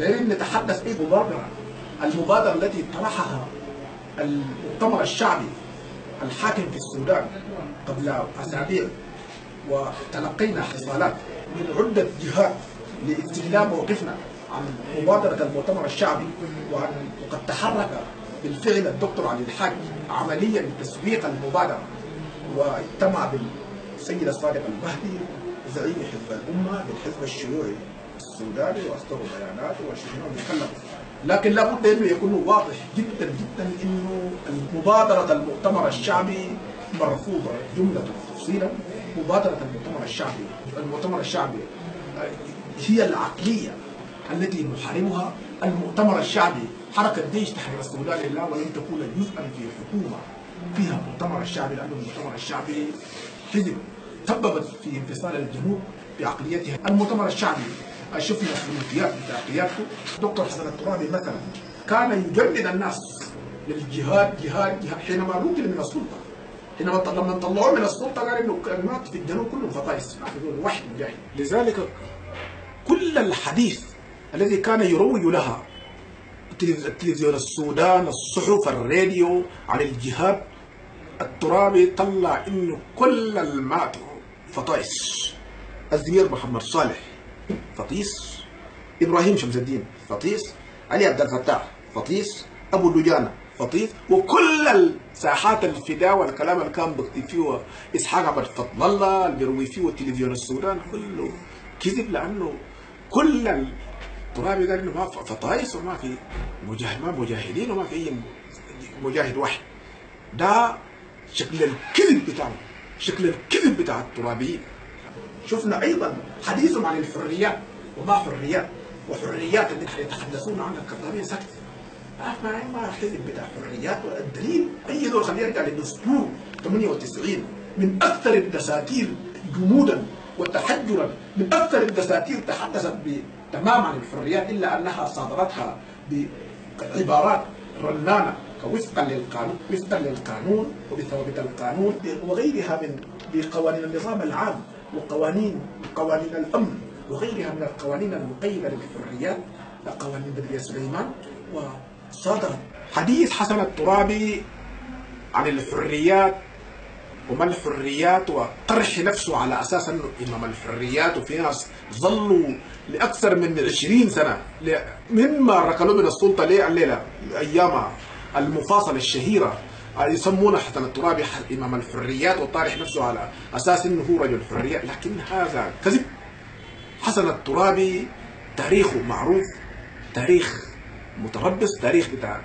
دايرين نتحدث في مبادرة. المبادرة التي طرحها المؤتمر الشعبي الحاكم في السودان قبل أسابيع وتلقينا حصالات من عدة جهات لاستلام موقفنا عن مبادرة المؤتمر الشعبي وقد تحرك بالفعل الدكتور علي الحاج عمليا لتسويق المبادرة واجتمع بالسيد الصادق المهدي زعيم حزب الأمة بالحزب الشيوعي. السوداني واصدروا بيانات وشفناهم يتكلموا لكن لابد إنه يكون واضح جدا جدا إنه مبادره المؤتمر الشعبي مرفوضة. جملة تفصيلا مبادرة المؤتمر الشعبي المؤتمر الشعبي هي العقلية التي نحاربها. المؤتمر الشعبي حركة جيش تحرير السودان لله ولن تكون جزءا في حكومة فيها المؤتمر الشعبي لأن المؤتمر الشعبي حزب سببت في انفصال الجنوب بعقليتها. المؤتمر الشعبي شفنا السلوكيات بتاع قيادته. دكتور حسن الترابي مثلا كان يجند الناس للجهاد جهاد جهاد. حينما نقل من السلطة حينما لما طلعوه من السلطة قال إنه الكلمات في الجنوب كلهم فطايس وحي مجاهد. لذلك كل الحديث الذي كان يروج لها التلفزيون السودان الصحف الراديو عن الجهاد الترابي طلع إنه كل المات فطايس الزمير محمد صالح. فطيس إبراهيم شمس الدين فطيس علي عبد الفتاح فطيس أبو لجانه فطيس وكل الساحات الفداء والكلام اللي كان بيكتب فيه إسحاق عبد فضل الله اللي بيروي فيه التلفزيون السودان كله كذب لأنه كل الترابي قال إنه ما فطايس وما في مجاهد ما مجاهدين وما في أي مجاهد واحد. ده شكل الكذب بتاعه شكل الكذب بتاع الترابيين. شفنا أيضا حديثهم عن الحريات وما حريات وحريات اللي يتحدثون عنها كطبيعي سكت ما ما حزب بتاع حريات والدليل. أي دول خلينا نرجع للدستور 98 من أكثر الدساتير جمودا وتحجرا من أكثر الدساتير تحدثت تماما عن الحريات إلا أنها صادرتها بعبارات رنانة وفقا للقانون وفقا للقانون وبثوابت القانون وغيرها من بقوانين النظام العام. وقوانين قوانين الأمن وغيرها من القوانين المقيدة للحريات قوانين بدرية سليمان وصادرت حديث حسن الترابي عن الحريات وما الحريات وطرح نفسه على أساس أنه امام الحريات وفي ناس ظلوا لأكثر من 20 سنة من ما ركلوا من السلطة ليه الليلة أيام المفاصله الشهيرة. يسمونه حسن الترابي إمام الحريات وطارح نفسه على أساس إنه هو رجل حريات لكن هذا كذب. حسن الترابي تاريخه معروف تاريخ متربص تاريخ بتاع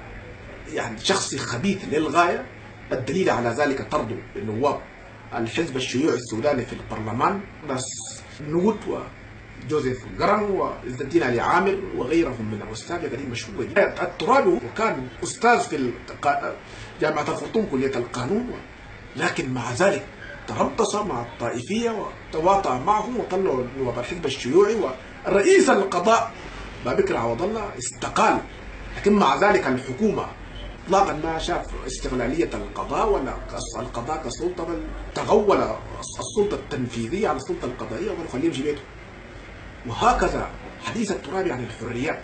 يعني شخصي خبيث للغاية. الدليل على ذلك طرده نواب الحزب الشيوعي السوداني في البرلمان. ناس نوت وجوزيف قرن وعز الدين علي عامر وغيرهم من الاساتذه قديم مشهوره جدا الترابي وكان أستاذ في جامعة الخرطوم كلية القانون لكن مع ذلك تربص مع الطائفية وتواطأ معهم وطلعوا نواب الحزب الشيوعي ورئيس القضاء بابكر عوض الله استقال لكن مع ذلك الحكومة اطلاقا ما شاف استغلاليه القضاء ولا القضاء كسلطة بل تغول السلطة التنفيذية على السلطة القضائية وقالوا خليه يمشي بيته. وهكذا حديث الترابي عن الحريات.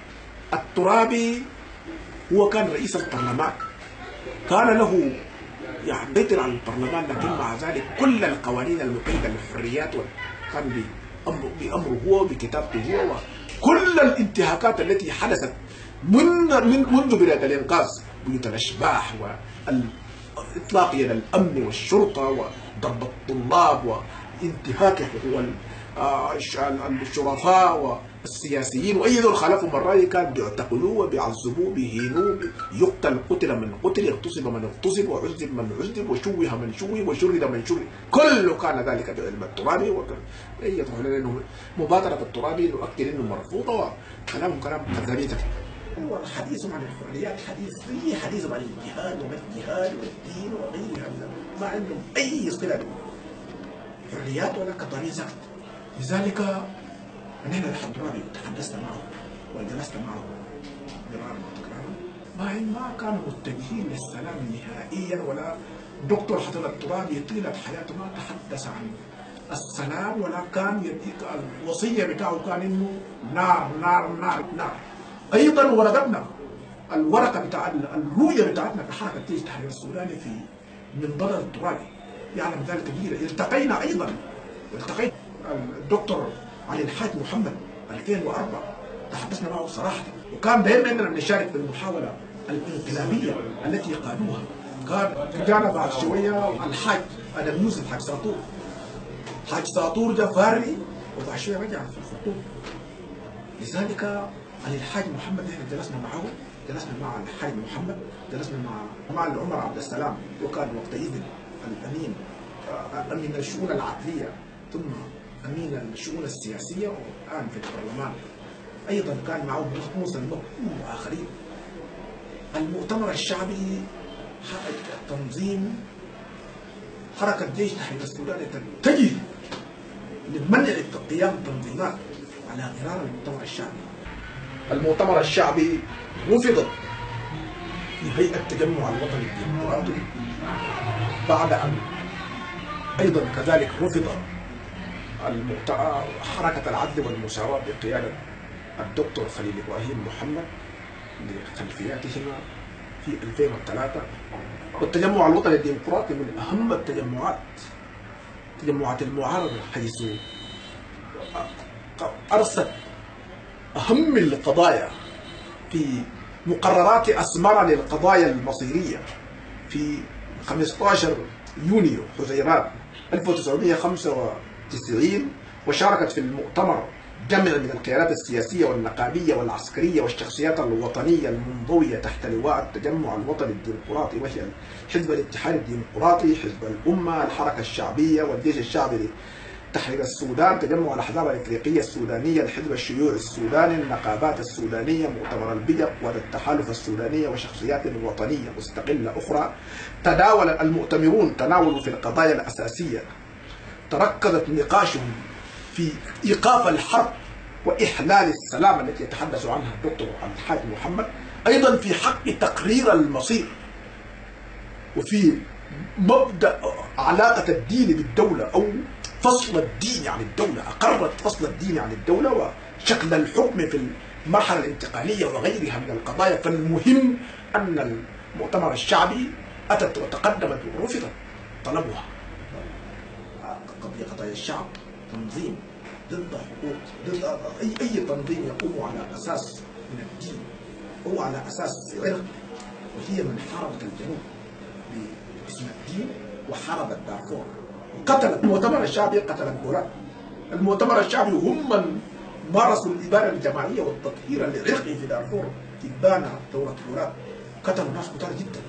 الترابي هو كان رئيس البرلمان. كان له يعني بيت على البرلمان لكن مع ذلك كل القوانين المقيده للحريات كان بأمره, هو بكتابته هو وكل الانتهاكات التي حدثت من من منذ بدايه الإنقاذ بيوت الأشباح واطلاق يد الأمن والشرطة وضرب الطلاب وانتهاك الشرفاء والسياسيين وأي ذول خالفوا الراي كان بيعتقلوه وبيعذبوه بيهينوه يقتل قتل من قتل اغتصب من اغتصب وعذب من عذب وشوه من شوه وشرد من شرد. كله كان ذلك بعلم الترابي وكان لنا إنه مبادرة الترابي نؤكد إنه مرفوضة وكلام كلام كذابين هو حديثهم عن الحريات حديث زي حديثهم عن الجهاد وما الجهاد والدين وغيرها ما عندهم أي صله حريات ولا قضايا سكت لذلك نحن الحضراني تحدثنا معه وجلست معه مرارا وتكرارا ما ما كانوا متجهين للسلام نهائيا ولا دكتور حسن الترابي طيلة حياته ما تحدث عن السلام ولا كان يديك الوصية بتاعه كان إنه نار نار نار نار. أيضا ورقتنا الورقة بتاع الرؤية بتاعتنا كحركه جيش التحرير السوداني في منظر الترابي يعلم ذلك كبيرا التقينا أيضا التقيت الدكتور علي الحاج محمد 2004 تحدثنا معه صراحة وكان دائما اننا نشارك في المحاولة الانقلابية التي قادوها. كان جانا بعد شوية الحاج آدم يوسف حاج ساطور. حاج ساطور فاري وبعد شوية رجع في الخرطوم لذلك علي الحاج محمد إحنا جلسنا معه. جلسنا مع الحاج محمد. جلسنا مع مع عمر عبد السلام. وكان وقتئذ الأمين امين الشؤون العقلية. ثم أمين الشؤون السياسية والآن في البرلمان. أيضا كان معه موسى المقبول وآخرين. المؤتمر الشعبي تنظيم حركة جيش تحرير السودان تتجه لمنع قيام التنظيمات على غرار المؤتمر الشعبي. المؤتمر الشعبي رفض في هيئة التجمع الوطني الديمقراطي بعد أن أيضا كذلك رفض حركة العدل والمساواة بقيادة الدكتور خليل إبراهيم محمد لخلفياتهما في 2003 والتجمع الوطني الديمقراطي من أهم التجمعات تجمعات المعارضة حيث أرست أهم القضايا في مقررات أسمرة للقضايا المصيرية في 15 يونيو حزيران 1995 وشاركت في المؤتمر جمع من القيادات السياسية والنقابية والعسكرية والشخصيات الوطنية المنضوية تحت لواء التجمع الوطني الديمقراطي وهي حزب الاتحاد الديمقراطي، حزب الأمة، الحركة الشعبية والجيش الشعبي تحرير السودان تجمع الأحزاب الإفريقية السودانية الحزب الشيوعي السوداني النقابات السودانية مؤتمر البيض والتحالف السودانية وشخصيات وطنية مستقلة أخرى. تداول المؤتمرون تناولوا في القضايا الأساسية تركزت نقاشهم في إيقاف الحرب وإحلال السلام التي يتحدث عنها الدكتور عبد الحاج محمد. أيضا في حق تقرير المصير وفي مبدأ علاقة الدين بالدولة أو فصل الدين عن الدولة أقرت فصل الدين عن الدولة وشكل الحكم في المرحلة الانتقالية وغيرها من القضايا. فالمهم أن المؤتمر الشعبي أتت وتقدمت ورفضت طلبها. قضية قضايا الشعب تنظيم ضد حقوق ضد أي أي تنظيم يقوم على أساس من الدين أو على أساس عرق وهي من حاربت الجنوب باسم الدين وحاربت دارفور. قتلت المؤتمر الشعبي قتل الكورات المؤتمر الشعبي هم من مارسوا الإبادة الجماعية والتطهير العرقي في دارفور. إبان ثورة كورات قتلوا ناس كتار جدا.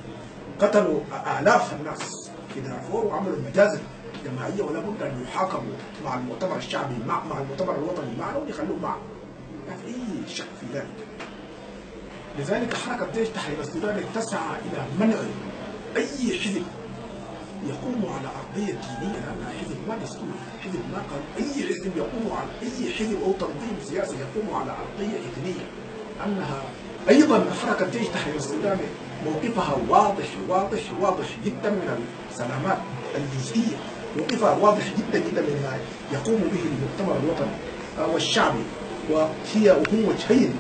قتلوا آلاف الناس في دارفور وعملوا مجازر جماعية ولا بد أن يحاكموا مع المؤتمر الشعبي مع, مع المؤتمر الوطني معنا ويخلوه معه ما في أي شك في ذلك لذلك حركة جيش تحرير السودان تسعى إلى منع أي حزب يقوم على أرضية دينية لأنها حزب ما دستوري حزب ما قال أي حزب يقوم على أي حزب أو تنظيم سياسي يقوم على أرضية إثنية أنها أيضا حركة جيش تحرير السودان موقفها واضح واضح واضح جدا من السلامات الجزئية موقفها واضح جدا جدا مما يقوم به المؤتمر الوطني والشعبي وهي هم وجهين.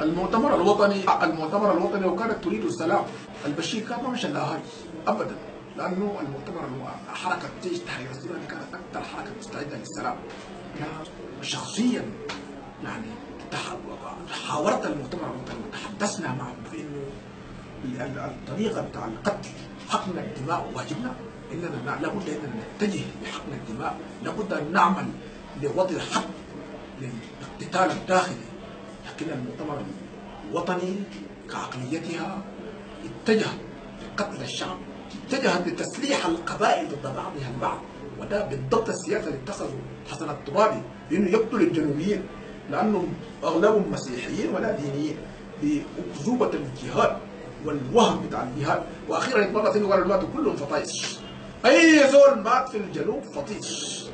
المؤتمر الوطني المؤتمر الوطني لو كانت تريد السلام البشير كان ما مشى ابدا. لأنه المؤتمر حركة جيش تحرير السودان كانت أكثر حركة مستعدة للسلام. شخصيا يعني حاورت المؤتمر الوطني وتحدثنا معهم بانه الطريقة بتاع القتل حقن الدماء واجبنا إننا لابد إننا نتجه لحقن الدماء. لابد أن نعمل لوضع حد للاقتتال الداخلي. لكن المؤتمر الوطني كعقليتها اتجه لقتل الشعب اتجهت لتسليح القبائل ضد بعضها البعض. وده بالضبط السياسة اللي اتخذوا حسن الترابي لأنه يقتل الجنوبيين لأنهم أغلبهم مسيحيين ولا دينيين. بأكذوبة الجهاد والوهم بتاع الجهاد. وأخيرا يتمرة انه قالوا ماتوا كلهم فطايش. أي زول مات في الجنوب فطيش.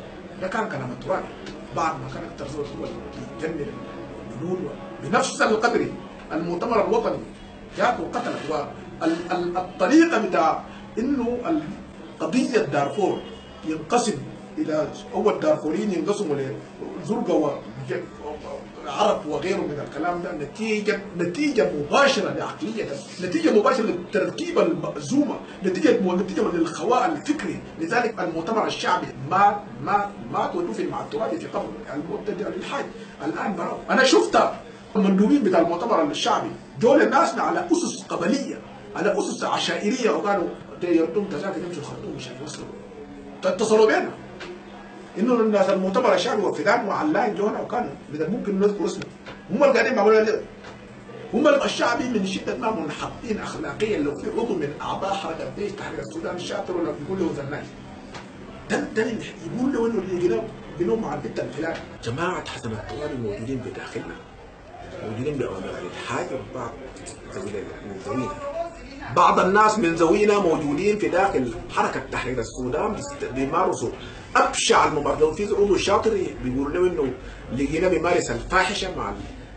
ده كان كلام الترابي بعد ما كان أكثر زول هو اللي يجنن الجنود بنفس القدر المؤتمر الوطني. جاءت وقتلت والطريقة بتاع إنه قضية دارفور ينقسم إلى أول دارفوريين ينقسموا لزرقاء وعرب وغيره من الكلام ده نتيجه نتيجة مباشرة لعقلية نتيجة مباشرة للتركيبه المأزومة نتيجة نتيجة للخواء الفكري. لذلك المؤتمر الشعبي ما ما ما تولوا مع التراث في قبل المبتدع للحاج الآن براو أنا شفت المندوبين بتاع المؤتمر الشعبي دول الناس على أسس قبلية على أسس عشائرية وقالوا يردون تذاكر يمشوا الخرطوم مشان يوصلوا اتصلوا بينا. إنه الناس المؤتمر الشعبي وفلان وعلاين جونا وكان بدل ممكن نذكر اسمه. هم اللي قاعدين يعملوا لنا هم الشعبي من شده ما منحطين اخلاقيا لو في عضو من أعضاء حركة الجيش تحرير السودان الشاطر ولا بيقول له ده ده يقول له إنه اللي بينهم مع البت الفلان. جماعة حسن الطوال الموجودين بداخلنا موجودين بأوامر الاتحاد وبعض من زوينا بعض الناس من زوينا موجودين في داخل حركة تحرير السودان بيمارسوا أبشع الممارسات في عضو الشاطر بيقولوا له إنه لقينا بيمارس الفاحشة مع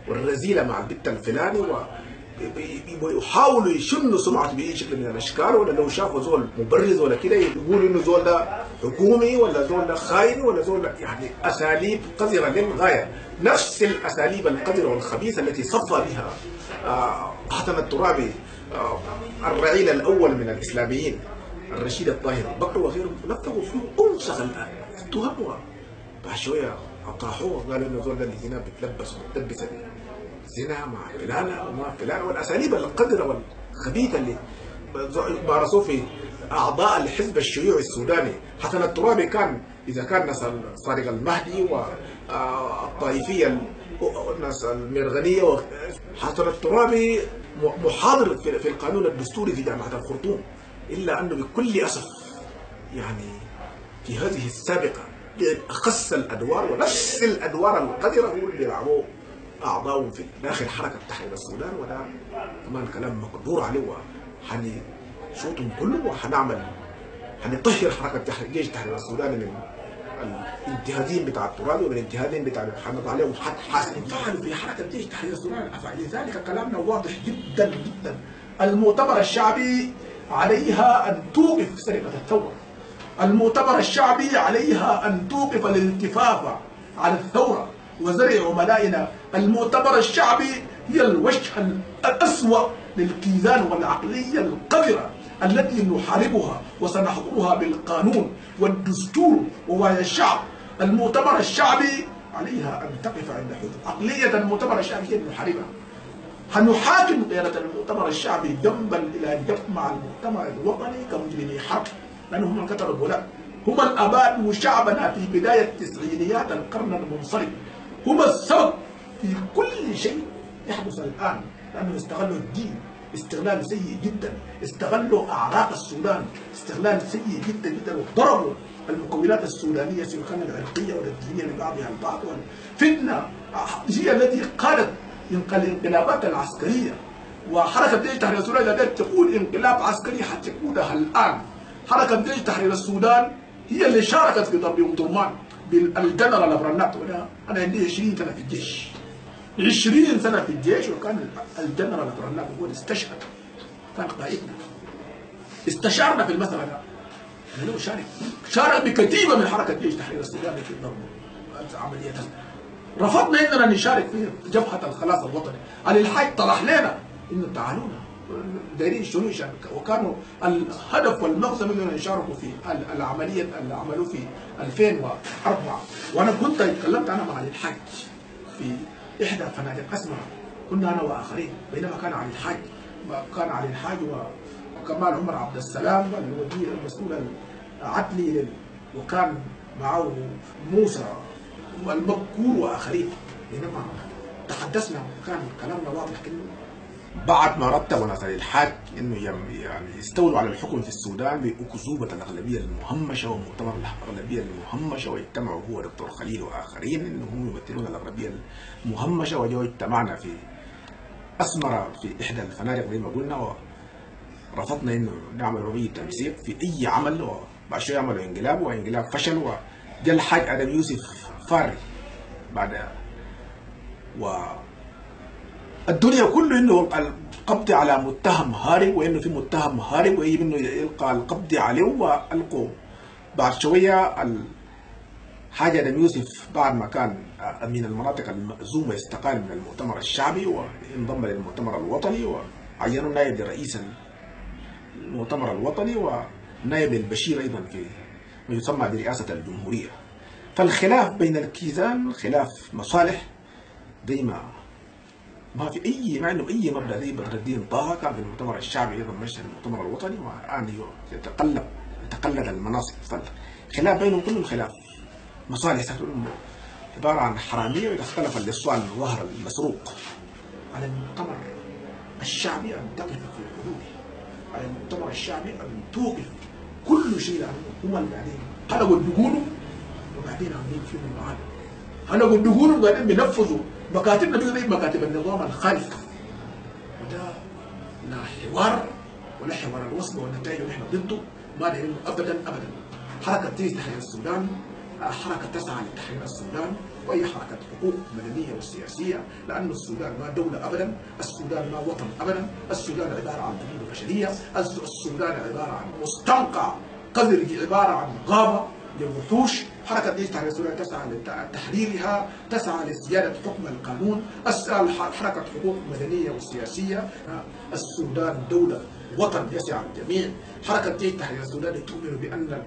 والرذيلة مع البت الفلاني و ويحاولوا يشنوا سمعته بأي شكل من الأشكال. ولا لو شافوا زول مبرز ولا كده يقولوا إنه زول ده حكومي ولا زول ده خاين ولا زول يعني أساليب قذرة للغاية. نفس الأساليب القذرة والخبيثة التي صفى بها آه حسن الترابي آه الرعيل الأول من الإسلاميين. الرشيد الطاهر البكر وغيرهم نفذوا فيه أنسخ الآن. اتهموها بعد شوية أطاحوه قالوا إنه زول ده اللي هنا بتلبس ومتلبس زنا مع فلانة ومع فلانة والأساليب القذرة والخبيثة اللي مارسوه في أعضاء الحزب الشيوعي السوداني. حسن الترابي كان إذا كان ناس صادق المهدي والطائفية الناس المرغنية حسن الترابي محاضر في القانون الدستوري في جامعة الخرطوم. إلا أنه بكل أسف يعني في هذه السابقة أخص الأدوار ونفس الأدوار القذرة هو اللي لعبوه أعضاء في داخل حركة تحرير السودان وده كمان كلام مقدور عليه وحني صوتهم كله وحنعمل حنطهر حركة تحرير جيش تحرير السودان من الانتهازين بتاع التراب ومن الانتهازين بتاع حنط عليهم حد حاسم فعلوا في حركة جيش تحرير السودان. لذلك كلامنا واضح جدا جدا. المؤتمر الشعبي عليها أن توقف سرقة الثورة. المؤتمر الشعبي عليها أن توقف الالتفاف على الثورة. وزرع عملائنا المؤتمر الشعبي هي الوجه الأسوأ للكيزان والعقلية القذرة التي نحاربها وسنحضرها بالقانون والدستور ووعي الشعب. المؤتمر الشعبي عليها أن تقف عند حدود عقلية. المؤتمر الشعبي هي نحاربها هنحاكم قيادة المؤتمر الشعبي ذنبا إلى أن مع المؤتمر الوطني كمجرمي حرب لأنهم من قتلوا الولاء هم الأباد شعبنا في بداية تسعينيات القرن المنصرم. هم السبب في كل شيء يحدث الآن. لأنهم استغلوا الدين استغلال سيء جدا. استغلوا أعراق السودان استغلال سيء جدا جدا. وضربوا المكونات السودانية سواء كانت العرقية ولا الدينية لبعضها البعض والفتنة هي التي قادت الانقلابات العسكرية. وحركة جيش تحرير السودان إذا تقول انقلاب عسكري حتقودها الآن. حركة جيش تحرير السودان هي اللي شاركت في ضرب أم درمان بالجنرال برنات وأنا أنا عندي 20 سنة في الجيش. 20 سنة في الجيش وكان الجنرال برنات هو اللي استشهد. كان قائدنا. استشارنا في المسألة ده. أنا له شارك شارك بكتيبة من حركة جيش تحرير السودان في الضرب عملية. رفضنا إننا نشارك في جبهة الخلاص الوطني. علي الحاج طرح لنا إنه تعالونا. دايرين شنو يشارك؟ وكانوا الهدف والمغزى منهم يشاركوا في العملية اللي عملوه في 2004 وأنا كنت تكلمت أنا مع الحاج في إحدى فنادق اسمها كنا أنا وآخرين. بينما كان علي الحاج كان علي الحاج وكمال عمر عبد السلام الوزير المسؤول العدلي وكان معه موسى والمذكور وآخرين. بينما تحدثنا كان كلامنا واضح انه بعد ما رتب نصر الحاج إنه يعني يستولوا على الحكم في السودان بأكذوبة الأغلبية المهمشة ومؤتمر الأغلبية المهمشة واجتمعوا هو دكتور خليل وآخرين إنهم يمثلون الأغلبية المهمشة وجوا اجتمعنا في أسمر في إحدى الفنادق زي ما قلنا ورفضنا إنه نعمل عمليه تمسيك في أي عمل. وبعد شوية عملوا انقلاب وانقلاب فشل. وجاء الحاج آدم يوسف فاري بعد. و الدنيا كله إنه القبض على متهم هارب وإنه في متهم هارب ويجب انه يلقى القبض عليه والقوا بعد شوية حاجة آدم يوسف بعد ما كان من المناطق المأزومة استقال من المؤتمر الشعبي وانضم للمؤتمر الوطني وعينوا نائب لرئيس المؤتمر الوطني ونائب للبشير أيضا في ما يسمى برئاسة الجمهورية. فالخلاف بين الكيزان خلاف مصالح زي ما ما في اي ما عنده أي مبدأ زي بدر الدين طه كان في المؤتمر الشعبي أيضا مشى المؤتمر الوطني والآن يتقلب يتقلد المناصب. فالخلاف بينهم كلهم خلاف. مصالح عبارة عن حرامية وإذا اختلف الاصبع من ظهر المسروق على المؤتمر الشعبي أن تقف في حدوده. على المؤتمر الشعبي أن توقف كل شيء هم اللي بعدين خلقوا الدقون وبعدين عاملين فيهم المعادن خلقوا الدقون وبعدين بينفذوا مكاتبنا دي زي مكاتب النظام الخالف. وده لا حوار ولا حوار الوصل والنتائج إحنا ضده. ما دايرين ابدا ابدا. حركة تيجي تحرير السودان. حركة تسعى لتحرير السودان. وأي حركة حقوق مدنية وسياسية. لأن السودان ما دولة ابدا، السودان ما وطن ابدا، السودان عبارة عن ذنوب بشرية، السودان عبارة عن مستنقع. قذر عبارة عن غابه للوحوش حركة جيش تحرير السودان تسعى لتحريرها تسعى لزيادة حكم القانون. حركة حقوق مدنية وسياسية. السودان دولة وطن يسع الجميع. حركة جيش تحرير السودان تؤمن بأن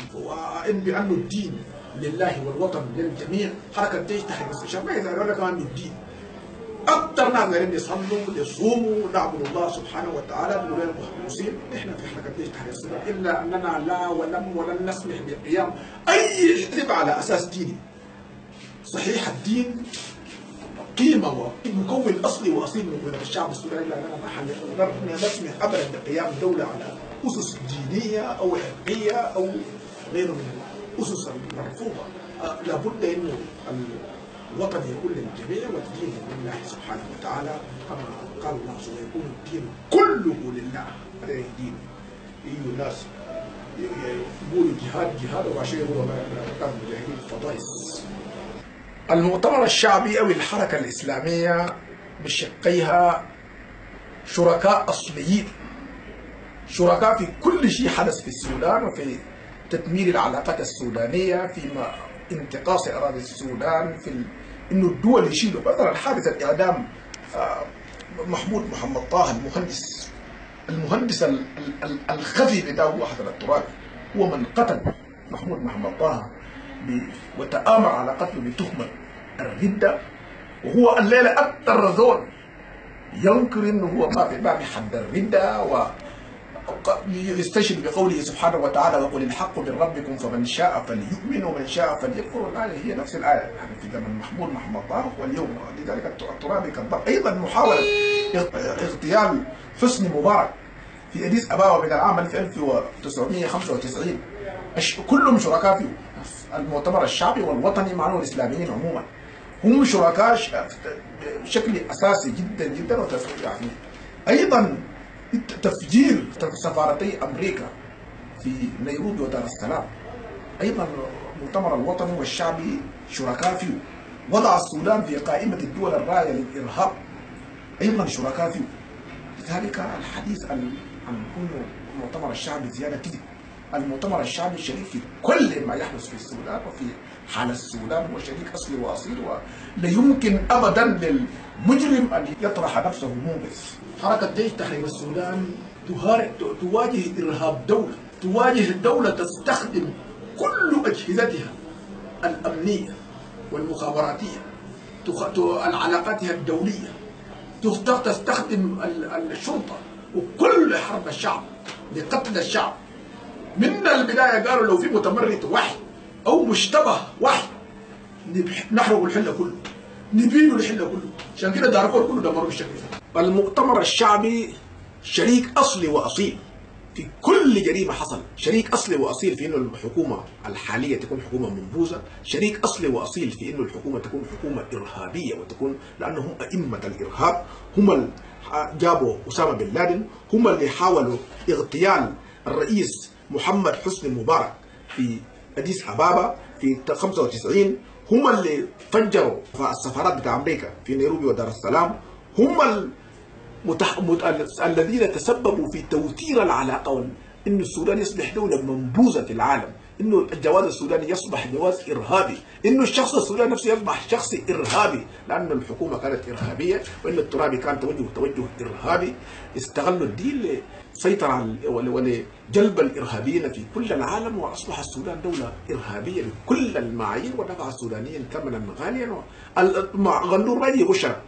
بأن الدين لله والوطن للجميع. حركة جيش تحرير السودان ما إذا كمان الدين. أكثر ناس قاعدين يصلوا يصوموا نعبد الله سبحانه وتعالى بنقول المخلصين. إحنا في حركه ليش السودان إلا أننا لا ولم ولن نسمح بقيام أي حزب على أساس ديني. صحيح الدين قيمة ومكون اصلي وأصيل من الشعب السوداني الا اننا ما نسمح ابدا بقيام دولة على أسس دينية أو عرقيه أو غيره من الأسس المرفوضة. لابد إنه الوطن يكون للجميع والدين لله سبحانه وتعالى كما قال الله سبحانه يكون الدين كله لله هذا الدين. يجوا الناس؟ يقولوا جهاد جهاد وعشان يقولوا كان مجاهدين فضائس المؤتمر الشعبي أو الحركة الإسلامية بشقيها شركاء أصليين. شركاء في كل شيء حدث في السودان وفي تدمير العلاقات السودانية فيما انتقاص أراضي السودان في. إنه الدول يشيلوا مثلا حادث اعدام محمود محمد طه المهندس المهندس ال... ال... الخفي بتاعه واحد الترابي هو من قتل محمود محمد طه. وتآمر على قتله بتهمة الردة وهو الليلة أكثر زول ينكر إنه هو ما في حد الردة و يستشهد بقوله سبحانه وتعالى وقل الحق من ربكم فمن شاء فليؤمن ومن شاء فليكفر. الآية هي نفس الآية. يعني في زمن محمود محمد طارق واليوم لذلك الترابي كذاب أيضا محاولة اغتيال حسني مبارك في أديس أبابا من العام 1995 كلهم شركاء في المؤتمر الشعبي والوطني مع الإسلاميين عموما. هم شركاء بشكل أساسي جدا جدا يعني أيضا تفجير سفارتي أمريكا في نيروبي ودار السلام. أيضا المؤتمر الوطني والشعبي شركاء فيه. وضع السودان في قائمة الدول الراية للإرهاب. أيضا شركاء فيه. لذلك الحديث عن عن المؤتمر الشعبي زيادة كذب. المؤتمر الشعبي شريك في كل ما يحدث في السودان وفي حال السودان هو شريك اصلي واصيل ولا يمكن ابدا للمجرم أن يطرح نفسه منقذ حركة جيش تحرير السودان تواجه إرهاب دولة. تواجه دولة تستخدم كل أجهزتها الأمنية والمخابراتية علاقاتها الدولية. تستخدم الشرطة وكل حرب الشعب لقتل الشعب. من البداية قالوا لو في متمرد واحد أو مشتبه واحد. نحرق الحلة كله. نبينه الحلة كله. عشان كده دارفور كله دمروا بالشكل ده. المؤتمر الشعبي شريك اصلي وأصيل. في كل جريمة حصل. شريك اصلي وأصيل في إنه الحكومة الحالية تكون حكومة منبوذة. شريك اصلي وأصيل في إنه الحكومة تكون حكومة إرهابية وتكون لأنهم أئمة الإرهاب. هم اللي جابوا أسامة بن لادن. هم اللي حاولوا اغتيال الرئيس محمد حسني مبارك في اديس ابابا في 95 هم اللي فجروا السفارات بتاع أمريكا في نيروبي ودار السلام. هم المتح... الذين تسببوا في توتير العلاقة وال... إن السودان يصبح دولة منبوذة في العالم انه الجواز السوداني يصبح جواز إرهابي انه الشخص السوداني نفسه يصبح شخص إرهابي لأن الحكومة كانت إرهابية وإن الترابي كان توجه توجه إرهابي. استغلوا الدين لسيطرة على ولجلب الإرهابيين في كل العالم وأصبح السودان دولة إرهابية بكل المعايير ودفع السودانيين ثمنا غاليا. غندور ما يجي يغشنا.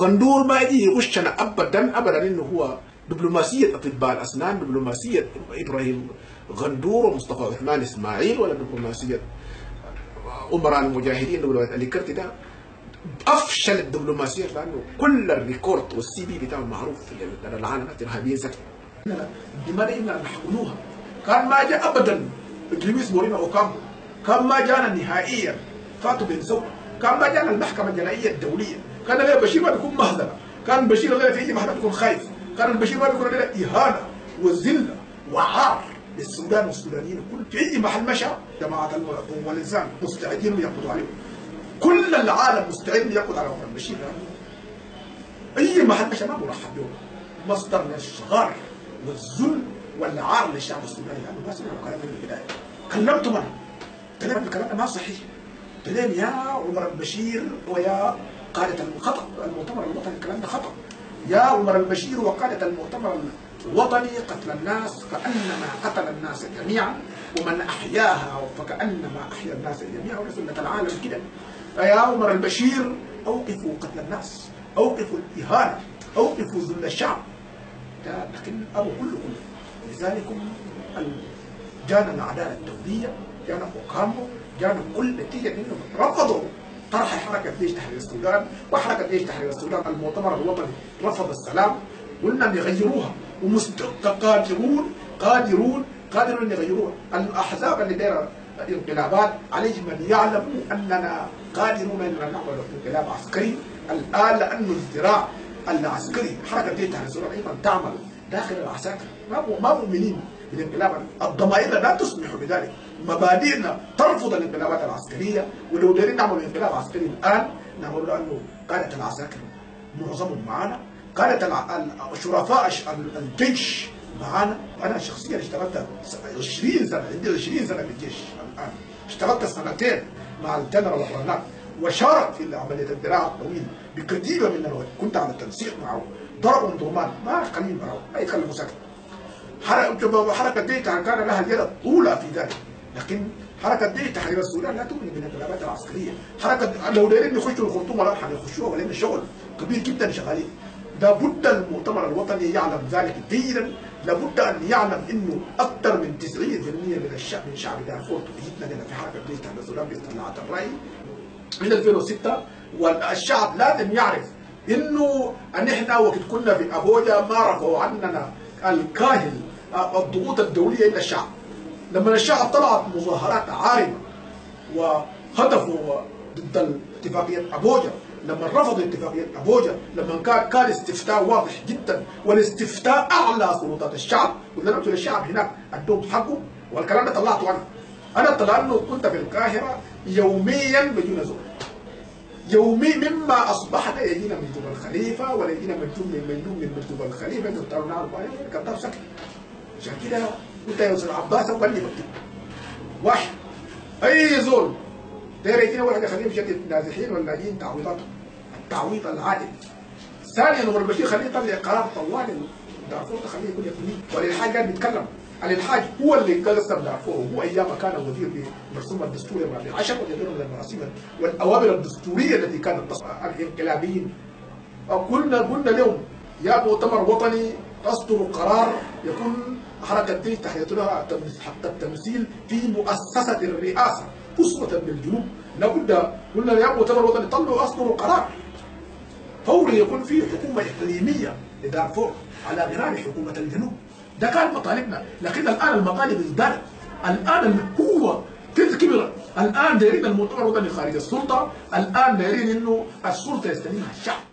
غندور ما يجي يغشنا ابدا ابدا إنه هو دبلوماسية أطباء الأسنان دبلوماسية إبراهيم غندور ومصطفى عثمان إسماعيل ولا دبلوماسية أمراء المجاهدين دبلوماسيه الكرتي ده أفشل الدبلوماسية لأنه كل ال record وال CV بتاعه معروف في العالم الارهابيين ذاتهم نحولوها كان ما جاء ابدا. لويس مورينو اوكامبو كان ما جانا نهائيا. فاتوا بن كان ما جانا المحكمة الجنائية الدولية. كان غير بشير ما بيكون مهزله كان بشير غير في أي محكمه بيكون خايف. كان البشير ما بيكون لنا إهانة وذلة وعار للسودان والسودانيين. كل في أي محل مشى. جماعة المنظمه والإنسان مستعدين يقبضوا عليه. كل العالم مستعد يقبض على عمر أي محل مشى ما مرحب به مصدر للصغار والذل والعار للشعب السوداني لأنه ما سمعوا كلام من البداية. كلمتم أنا كلام الكلام ما صحيح. بعدين يا عمر البشير ويا قادة الخطأ. المؤتمر الوطني الكلام ده خطأ. يا عمر البشير وقادة المؤتمر الوطني قتل الناس كأنما قتل الناس جميعا ومن أحياها فكأنما أحيا الناس جميعا وسنة العالم كده. يا عمر البشير أوقفوا قتل الناس أوقفوا الإهانة أوقفوا ذل الشعب. ده لكن أبو كله كله لذلك جانا العدالة الدولية جانا أوكامبو جانا كل نتيجة إنهم رفضوا طرح حركة جيش تحرير السودان وحركة جيش تحرير السودان المؤتمر الوطني رفض السلام. قلنا يغيروها وقادرون قادرون قادرون يغيروها. الأحزاب اللي دايرة انقلابات عليهم أن يعلموا أننا قادرون أن نعمل انقلاب عسكري. الآن لأنه الذراع العسكري. حركه تحرير السودان أيضا تعمل داخل العساكر. ما مؤمنين بالانقلاب الضمائر لا تسمح بذلك. مبادئنا ترفض الانقلابات العسكرية ولو دارين نعمل انقلاب عسكري الآن نقول أنه قاده العساكر معظمهم معنا قاده شرفاء الجيش معنا أنا شخصيا اشتغلت 20 سنة عندي 20 سنة في الجيش الآن. اشتغلت سنتين مع الجنرال هناك وشارك في عملية الذراع الطويل بكثير من الوقت. كنت على التنسيق معه. ضربهم ضرمان ما قليل معه. ما يتكلموا سكت حركة حركه ديتا كان لها اليد الأولى في ذلك. لكن حركة دي تحرير السودان لا تؤمن بالانقلابات العسكرية. حركة لو دايرين يخشوا الخرطوم ولا حيخشوها ولأن شغل كبير جدا شغالين. لابد المؤتمر الوطني يعلم ذلك جيدا لابد أن يعلم إنه أكثر من 90% من الشعب من شعب دارفور تؤيدنا لنا في حركة تحرير السودان باستطلاعات الراي من 2006 والشعب لازم يعرف إنه أن إحنا وقت كنا في أبوجا ما رفعوا عننا الكاهل الضغوط الدولية إلى الشعب. لما الشعب طلعت مظاهرات عارمة وهدفوا ضد اتفاقية أبوجا لما رفضوا اتفاقية أبوجا لما كان كان استفتاء واضح جدا والاستفتاء أعلى سلطات الشعب. قلنا الشعب هناك ادوهم حقه والكلام ده طلعته أنا. أنا طلع انه كنت في القاهرة يوميا بيجونا زول يومي مما اصبحنا يجينا جبل الخليفه ولا يجينا من جبل من جبل من جبل الخليفه تعالوا نعرف كذاب سكت عشان كده قلت يا أستاذ عباس وقال لي بكتب واحد. أي زول داير يجينا واحد يخليهم شديد نازحين ولا جايين تعويضاتهم التعويض العادل ثانيا عمر البشير خليه يطلع قرار طوال دارفور تخليه يكون يقولي وللحاج قاعد بيتكلم الحاج هو اللي قسم دارفور هو أيام كان وزير بمرسوم الدستوري الرابع عشر وجدير من المراسيم والأوامر الدستورية التي كانت الانقلابيين. قلنا قلنا لهم يا مؤتمر وطني تصدر قرار يكون حركة دي تحيط لها حق التمثيل في مؤسسة الرئاسة أسوة بالجنوب. لابد قلنا يا مؤتمر وطني طلعوا أصدروا قرار. فوري يكون في حكومة إقليمية لدارفور على غرار حكومة الجنوب. ده كان مطالبنا. لكن الآن المطالب ازدادت الآن القوة كبرت الآن دايرين المؤتمر الوطني خارج السلطة. الآن دايرين إنه السلطة يستلمها الشعب.